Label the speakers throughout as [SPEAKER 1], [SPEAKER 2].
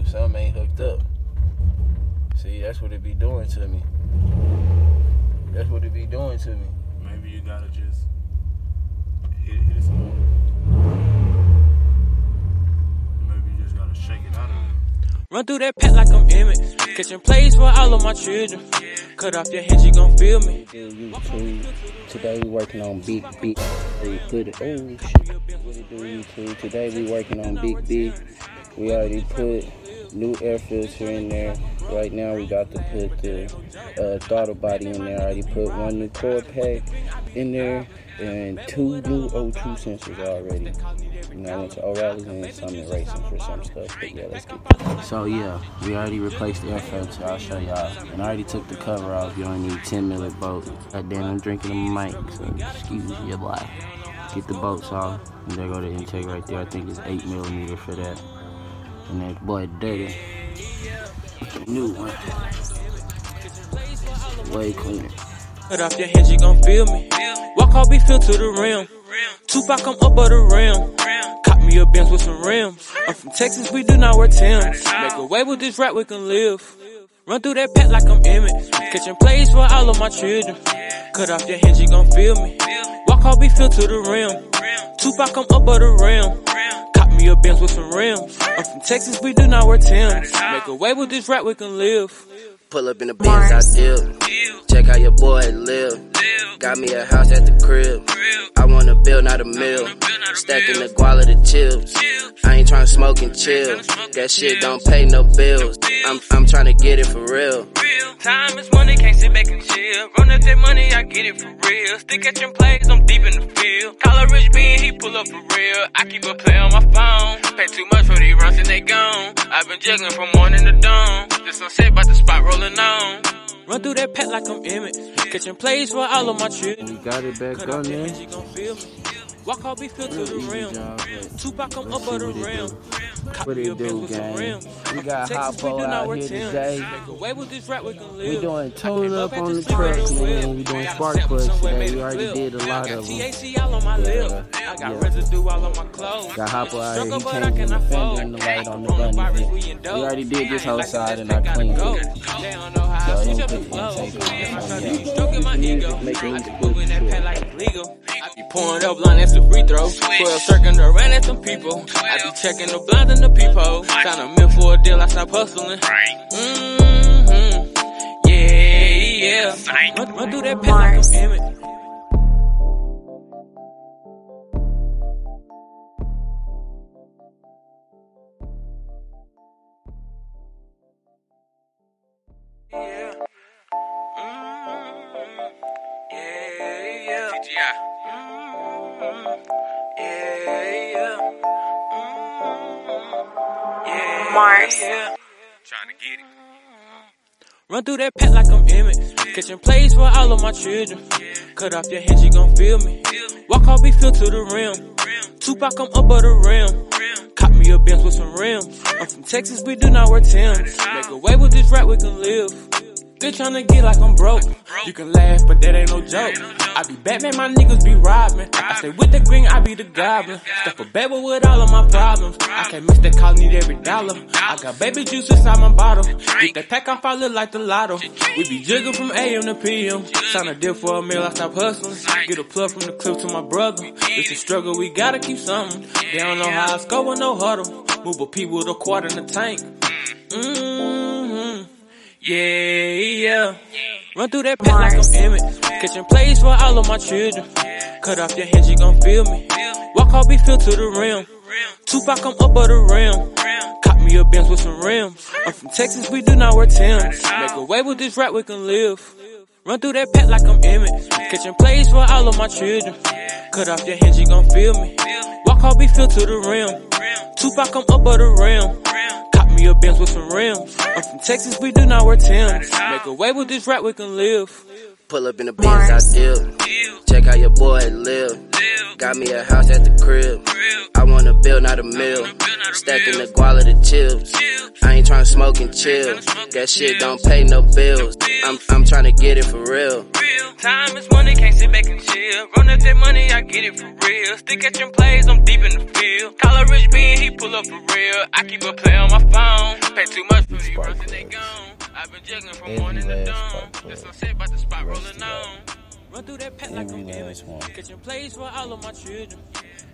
[SPEAKER 1] know something ain't hooked up. See, that's what it be doing to me. That's what it be doing to me.
[SPEAKER 2] Maybe you gotta just hit, hit it some more. Maybe you just gotta shake it out of it.
[SPEAKER 3] Run through that pack like I'm Emmitt. Catching plays for all of my children. Cut off your hands, you gon' feel me.
[SPEAKER 1] YouTube. Today we working on Big B. We put it. Oh shit. What it do YouTube? Today we working on Big B. We already put new air filter in there. Right now we got to put the uh, throttle body in there. I already put one new coil pack in there and two new O2 sensors already. You I went to O'Reilly's and some racing for some stuff. But yeah, let's get So yeah, we already replaced the air filter. I'll show y'all. And I already took the cover off. You only need 10 milli bolt. God damn, I'm drinking a mic, so excuse your boy. Get the bolts off. And there go the intake right there. I think it's 8 millimeter for that. And that boy dirty. New one. Way cleaner.
[SPEAKER 3] Cut off your hands, you gon' feel me. Walk all be filled to the rim. Tupac, I'm up of the rim. Cop me a Benz with some rims. I'm from Texas, we do not wear Timbs. Make a way with this rap, we can live. Run through that pack like I'm Emmitt. Catching plays for all of my children. Cut off your hands, you gon' feel me. Walk all be filled to the rim. Tupac, I'm up of the rim. Me a Benz with some rims. I'm from Texas, we do not wear Timbs. Make a way with this rap, we can live.
[SPEAKER 4] Pull up in the Benz, I dip. Check how your boy live. Got me a house at the crib. I wanna build, not a mill. Stacking the guala the chips. I ain't tryna smoke and chill. That shit don't pay no bills. I'm I'm tryna get it for real.
[SPEAKER 3] Time is money, can't sit back and chill. Run up that money, I get it for real. Still catching plays, I'm deep in the field. Call a rich bean, he pull up for real. I keep a play on my phone. Pay too much for these runs and they gone. I've been juggling from morning to dawn. The sunset about the spot rolling on. Run through that pack like I'm Emmitt. Catching plays for all of my children.
[SPEAKER 1] We got it back
[SPEAKER 3] Cut
[SPEAKER 1] on there.
[SPEAKER 3] Hands, you gon' feel me. Walk all be filled to the rim. Tupac, I'm up of the
[SPEAKER 1] it
[SPEAKER 3] rim.
[SPEAKER 1] What it do, gang? We got Hoppo out here today.
[SPEAKER 3] Make a way with this rap, we can
[SPEAKER 1] doing tune up on the truck, man. We doing spark plugs today. We already did a lot of them.
[SPEAKER 3] THC all on my
[SPEAKER 1] Yeah,
[SPEAKER 3] got
[SPEAKER 1] yeah.
[SPEAKER 3] residue all on my clothes.
[SPEAKER 1] Got Hoppo out here. He
[SPEAKER 3] I
[SPEAKER 1] changing the fender and the light on the bunny.
[SPEAKER 3] we
[SPEAKER 1] already did this whole side and I cleaned it.
[SPEAKER 3] They don't know how
[SPEAKER 1] So
[SPEAKER 3] I
[SPEAKER 1] don't
[SPEAKER 3] up the
[SPEAKER 1] put the
[SPEAKER 3] flow.
[SPEAKER 1] intake on.
[SPEAKER 3] Am I
[SPEAKER 1] So,
[SPEAKER 3] trying
[SPEAKER 1] yeah.
[SPEAKER 3] stroking
[SPEAKER 1] Music
[SPEAKER 3] ego?
[SPEAKER 1] make it easy
[SPEAKER 3] be
[SPEAKER 1] for
[SPEAKER 3] moving that
[SPEAKER 1] you.
[SPEAKER 3] pad like it's legal. I be pouring up line the free throw. 12 circling around at some people. I be checking the blinds and the peephole. Trying to mill for a deal, I stop hustling. Mm-hmm. Yeah, yeah. Run, run through that pack like
[SPEAKER 5] Mars.
[SPEAKER 2] Trying to get it.
[SPEAKER 3] Run through that pack like I'm Emmitt. Catching plays for all of my children. Cut off your hands, you gon' feel me. Walk all be filled to the rim. Tupac, I'm up of the rim. Cop me a Benz with some rims. I'm from Texas, we do not wear Timbs. Make a way with this rap, we can live. They tryna get like I'm broke. You can laugh, but that ain't no joke. I be Batman, my niggas be robbing. I stay with the green, I be the goblin. Stuff a baby with all of my problems. I can't miss that call, need every dollar. I got baby juice inside my bottle. Get that pack off, I look like the lotto. We be jigging from AM to PM. Sign a deal for a meal, I stop hustling. Get a plug from the clip to my brother. It's a struggle, we gotta keep something. They don't know how it's going, no huddle. Move a P with a quart in the tank. Mm-hmm. Run through that pack like I'm Emmitt. Catching plays for all of my children. Cut off your hands, you gon' feel me. Walk all be filled to the rim. Tupac, I'm up of the rim. Cop me a Benz with some rims. I'm from Texas, we do not wear Timbs. Make a way with this rap, we can live. Run through that pack like I'm Emmitt. Catching plays for all of my children. Cut off your hands, you gon' feel me. Walk all be filled to the rim. Tupac, I'm up of the rim. Me a Benz with some rims. I'm from Texas, we do not wear Timbs. Make a way with this rap, we can live.
[SPEAKER 4] Pull up in the Benz, I dip. Check out your boy live. Got me a house at the crib. I wanna build, not a mill. Stacking the guala the chips. I ain't tryna smoke and chill. That shit don't pay no bills. I'm I'm tryna get it for real.
[SPEAKER 3] Time is money, can't sit back and chill. Run up that money, I get it for real. Stick Still catching plays, I'm deep in the field. Call a rich bean, he pull up for real. I keep a play on my phone. Pay too much for these
[SPEAKER 1] Spark
[SPEAKER 3] and they gone. I've been juggling from
[SPEAKER 1] Every
[SPEAKER 3] morning to dawn.
[SPEAKER 1] spark plug.
[SPEAKER 3] The sunset by the spot rolling on. Run through that pack like
[SPEAKER 1] Every
[SPEAKER 3] I'm
[SPEAKER 1] last one.
[SPEAKER 3] Kitchen plays for all of my children.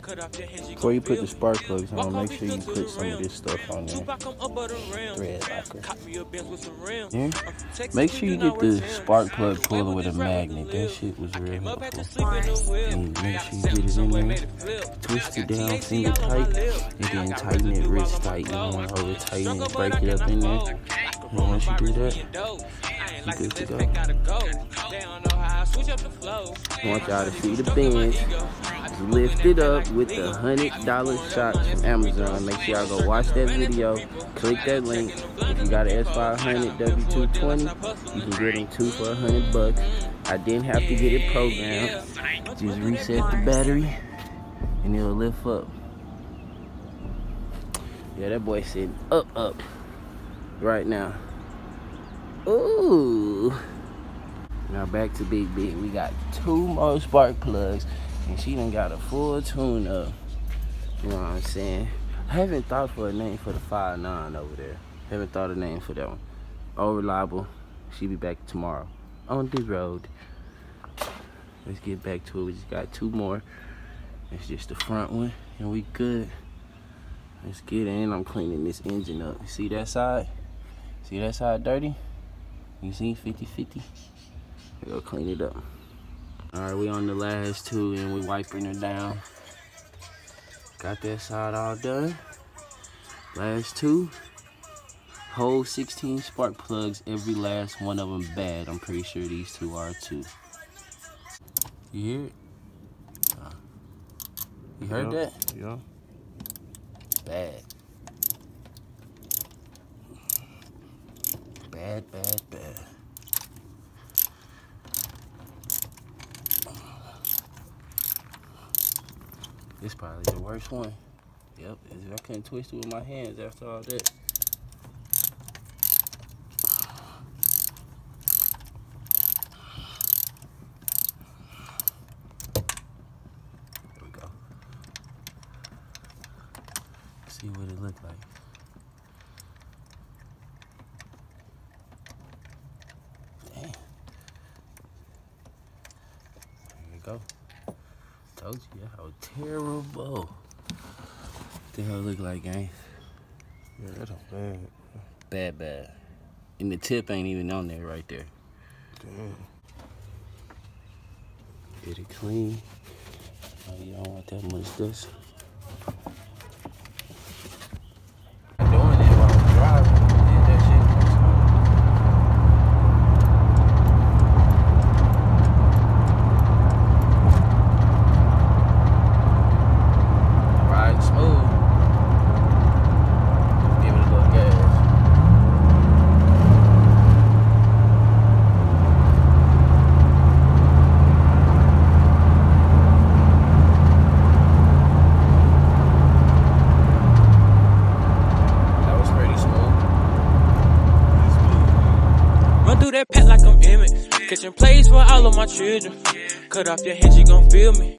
[SPEAKER 3] Cut off your hands, you
[SPEAKER 1] Before you put the spark plugs on, make sure you put some of this stuff on there.
[SPEAKER 3] Tupac, I'm up on the rim.
[SPEAKER 1] Thread locker.
[SPEAKER 3] Cop me a Benz with some rims.
[SPEAKER 1] Yeah.
[SPEAKER 3] I'm from Texas,
[SPEAKER 1] Make sure you get the spark plug
[SPEAKER 3] Way
[SPEAKER 1] puller with a magnet. That shit was
[SPEAKER 3] I
[SPEAKER 1] real
[SPEAKER 3] came up had to
[SPEAKER 1] helpful.
[SPEAKER 3] sleep in the whip.
[SPEAKER 1] And make sure you get it in there,
[SPEAKER 3] made it flip.
[SPEAKER 1] Twist it down,
[SPEAKER 3] THC
[SPEAKER 1] finger
[SPEAKER 3] all on my
[SPEAKER 1] tight, and then tighten it
[SPEAKER 3] residue
[SPEAKER 1] wrist
[SPEAKER 3] all on my
[SPEAKER 1] tight. You don't want to
[SPEAKER 3] clothes.
[SPEAKER 1] over tighten
[SPEAKER 3] Struggle,
[SPEAKER 1] it, break it up in there. And once you do that.
[SPEAKER 3] I
[SPEAKER 1] good to go.
[SPEAKER 3] they gotta go. They don't I switch up the flow.
[SPEAKER 1] I want y'all to see the. Lift it up with the hundred dollar shocks from Amazon. Make sure y'all go watch that video. Click that link. If you got an S500 W220, you can get them two for a hundred bucks. I didn't have to get it programmed. Just reset the battery, and it'll lift up. Yeah, that boy sitting up, up right now. Ooh. Now back to Big Big. We got two more spark plugs, and she done got a full tune up. You know what I'm saying? I haven't thought for a name for the 5.9 over there. Haven't thought a name for that one. All reliable. She be back tomorrow on the road. Let's get back to it. We just got two more. It's just the front one, and we good. Let's get in. I'm cleaning this engine up. See that side? See that side dirty? You see 50-50? We go clean it up. All right, we on the last two and we wiping her down. Got that side all done. Last two. Whole 16 spark plugs, every last one of them bad. I'm pretty sure these two are too. You hear it? Uh, You heard that?
[SPEAKER 2] Yeah.
[SPEAKER 1] Bad. Bad, bad, bad. This probably the worst one. Yep, I couldn't twist it with my hands after all that. There we go. See what it looked like. Damn. There we go. Told you how terrible. What the hell look like, gang?
[SPEAKER 2] Yeah, that's bad.
[SPEAKER 1] Bad, bad. And the tip ain't even on there right there.
[SPEAKER 2] Damn.
[SPEAKER 1] Get it clean. Oh, you don't want that much dust. Doing it while I'm driving. Did that shit one time. Ride smooth. Give it a little gas. That was pretty smooth.
[SPEAKER 3] Run through that pack like I'm Emmitt. Kitchen plays for all of my children. Cut off your hands, you gon' feel me.